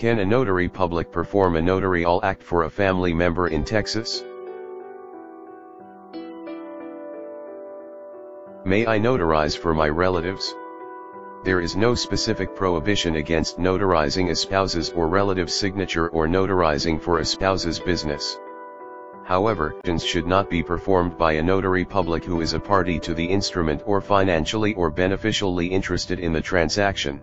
Can a notary public perform a notarial act for a family member in Texas? May I notarize for my relatives? There is no specific prohibition against notarizing a spouse's or relative's signature or notarizing for a spouse's business. However, actions should not be performed by a notary public who is a party to the instrument or financially or beneficially interested in the transaction.